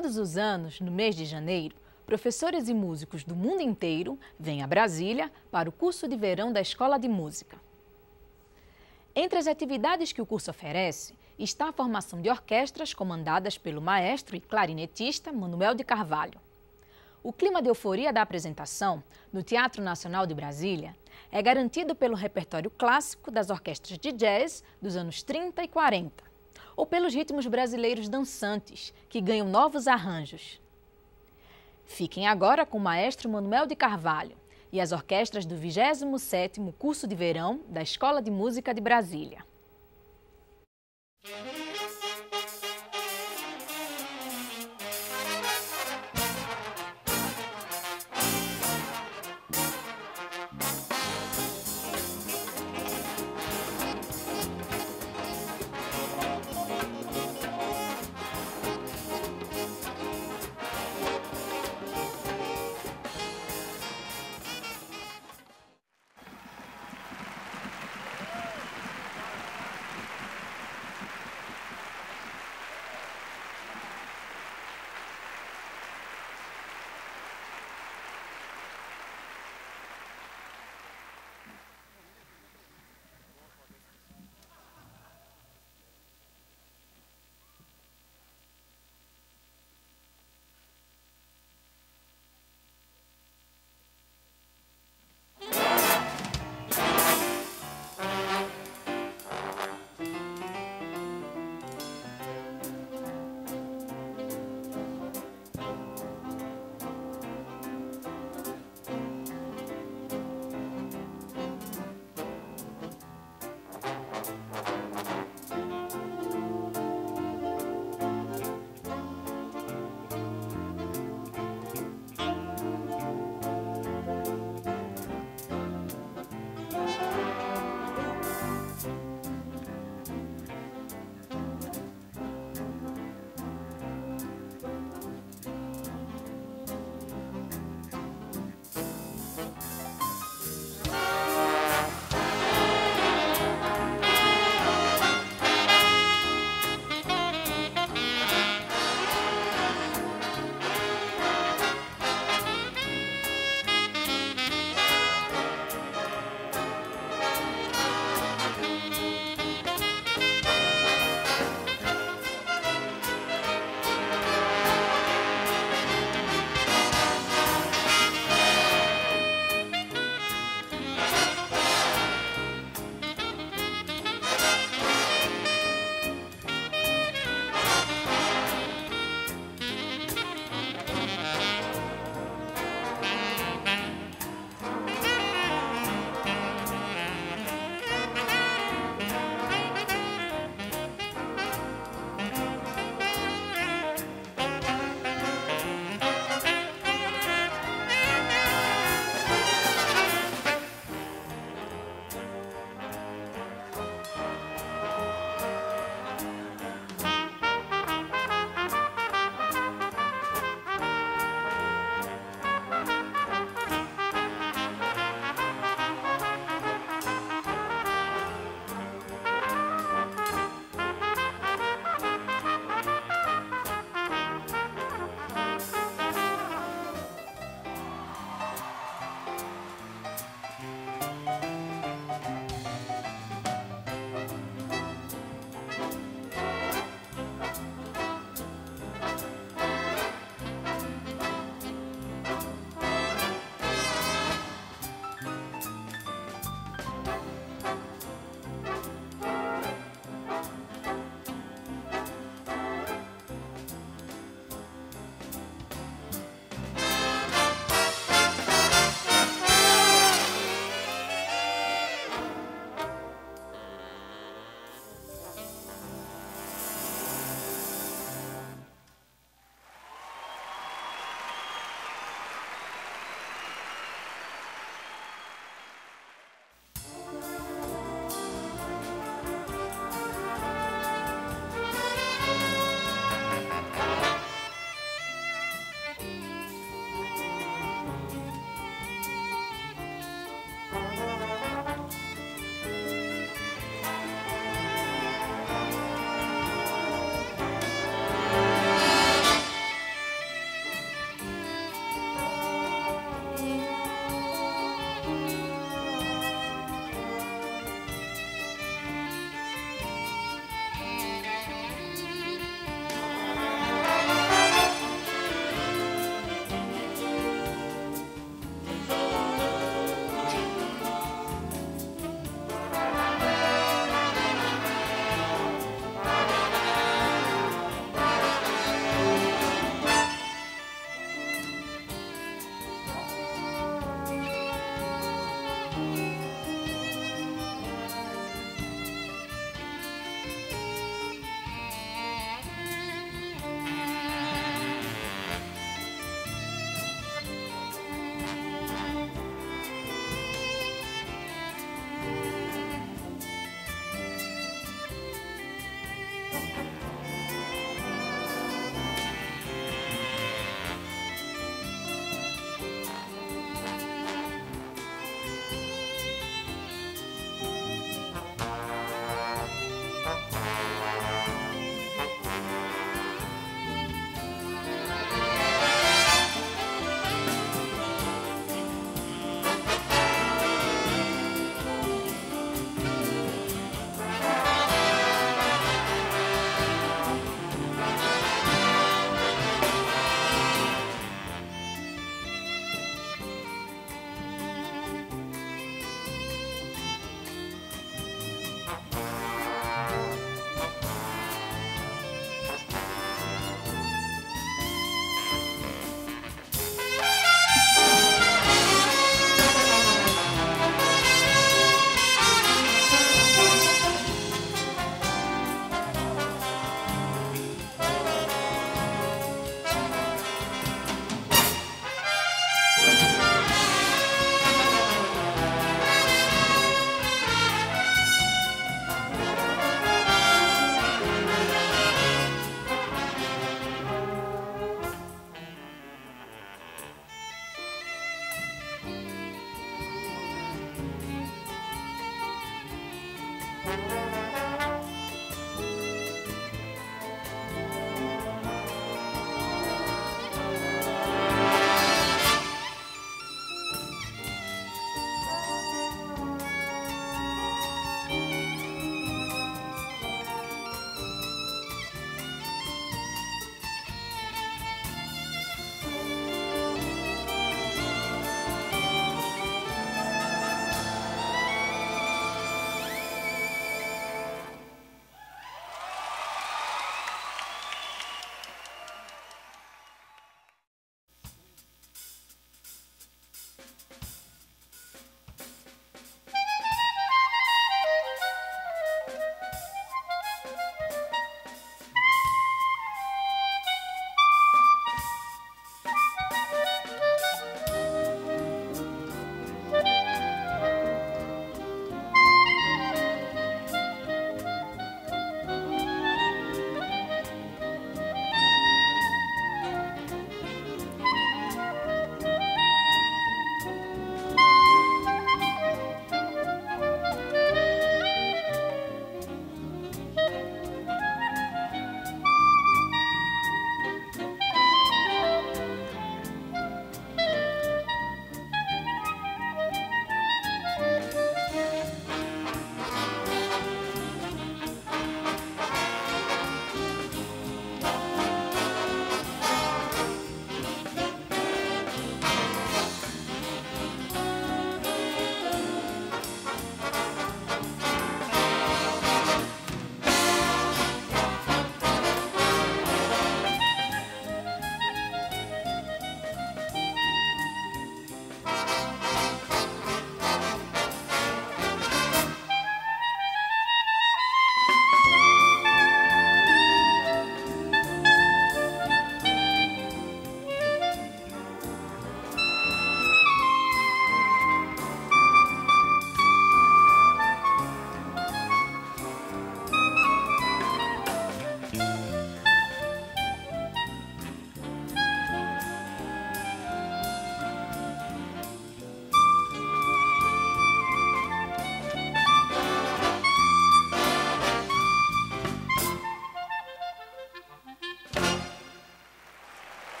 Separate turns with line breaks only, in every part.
Todos os anos, no mês de janeiro, professores e músicos do mundo inteiro vêm a Brasília para o curso de verão da Escola de Música. Entre as atividades que o curso oferece está a formação de orquestras comandadas pelo maestro e clarinetista Manuel de Carvalho. O clima de euforia da apresentação, no Teatro Nacional de Brasília, é garantido pelo repertório clássico das orquestras de jazz dos anos 30 e 40, ou pelos ritmos brasileiros dançantes, que ganham novos arranjos. Fiquem agora com o maestro Manuel de Carvalho e as orquestras do 27º Curso de Verão da Escola de Música de Brasília.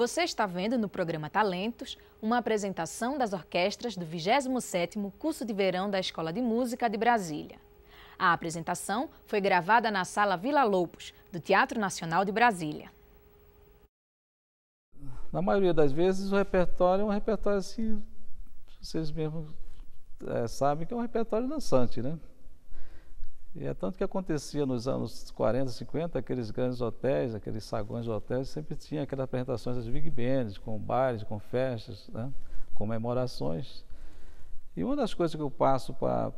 Você está vendo no programa Talentos uma apresentação das orquestras do 27º Curso de Verão da Escola de Música de Brasília. A apresentação foi gravada na Sala Vila Lobos, do Teatro Nacional de Brasília.
Na maioria das vezes o repertório é um repertório assim, vocês mesmos é, sabem que é um repertório dançante, né? E é tanto que acontecia nos anos 40, 50, aqueles grandes hotéis, aqueles saguões de hotéis, sempre tinha aquelas apresentações das big bands, com bailes, com festas, né? comemorações. E uma das coisas que eu passo para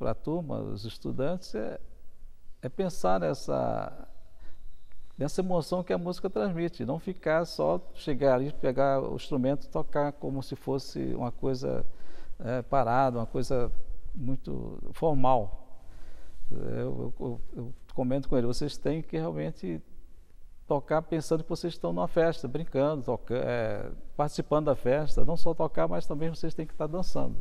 a turma, os estudantes, é, é pensar nessa, nessa emoção que a música transmite, não ficar só chegar ali, pegar o instrumento e tocar como se fosse uma coisa é, parada, uma coisa muito formal eu, eu, eu comento com ele, vocês têm que realmente tocar pensando que vocês estão numa festa, brincando, toca, é, participando da festa, não só tocar, mas também vocês têm que estar dançando.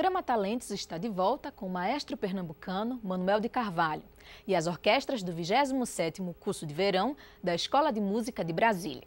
Programa Talentos está de volta com o maestro pernambucano Manuel de Carvalho e as orquestras do 27º curso de verão da Escola de Música de Brasília.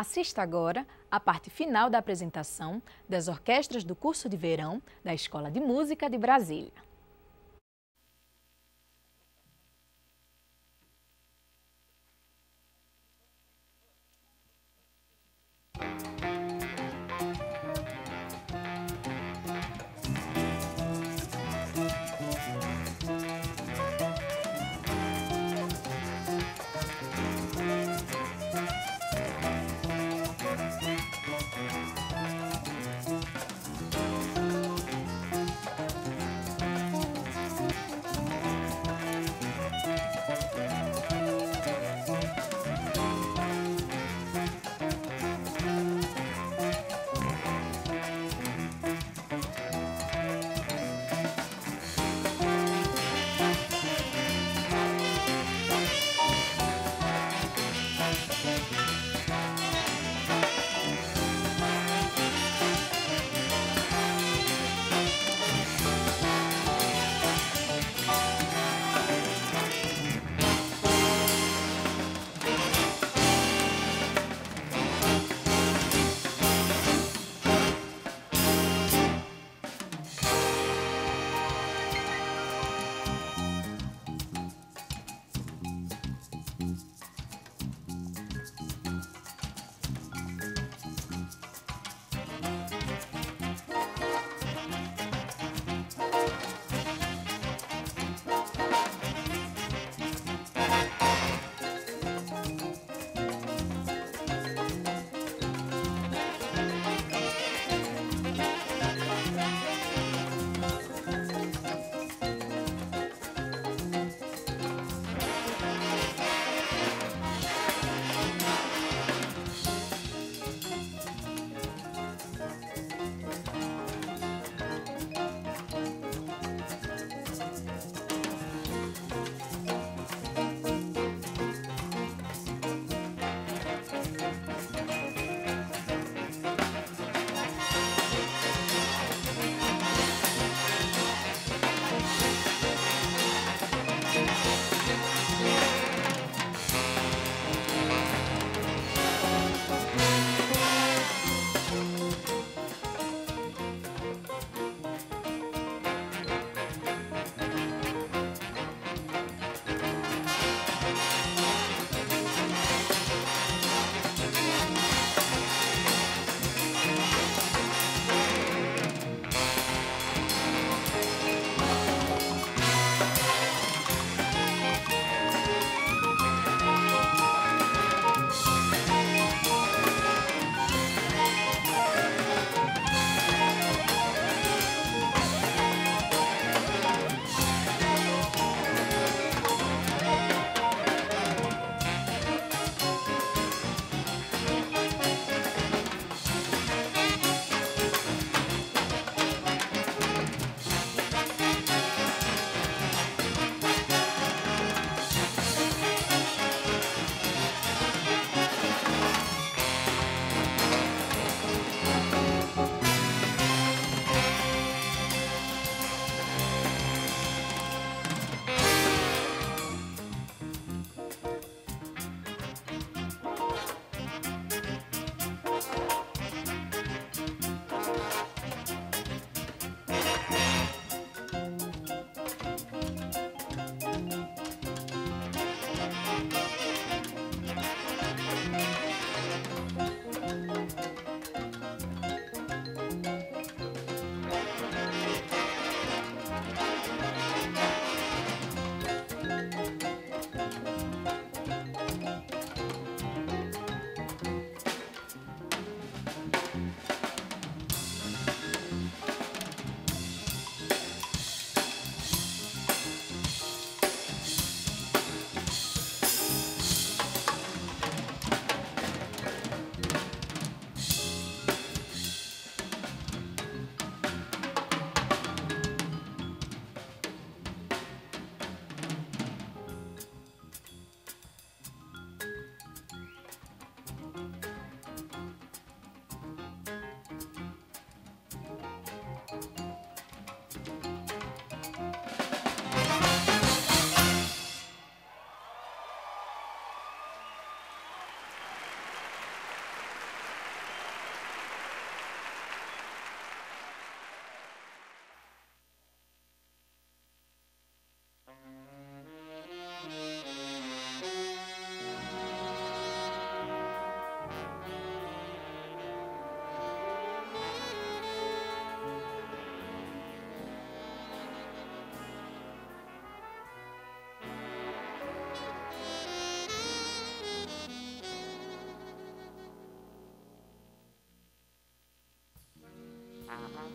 Assista agora a parte final da apresentação das orquestras do curso de verão da Escola de Música de Brasília.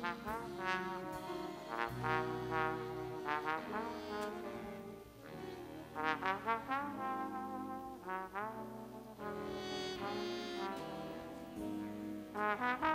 Ha ha ha!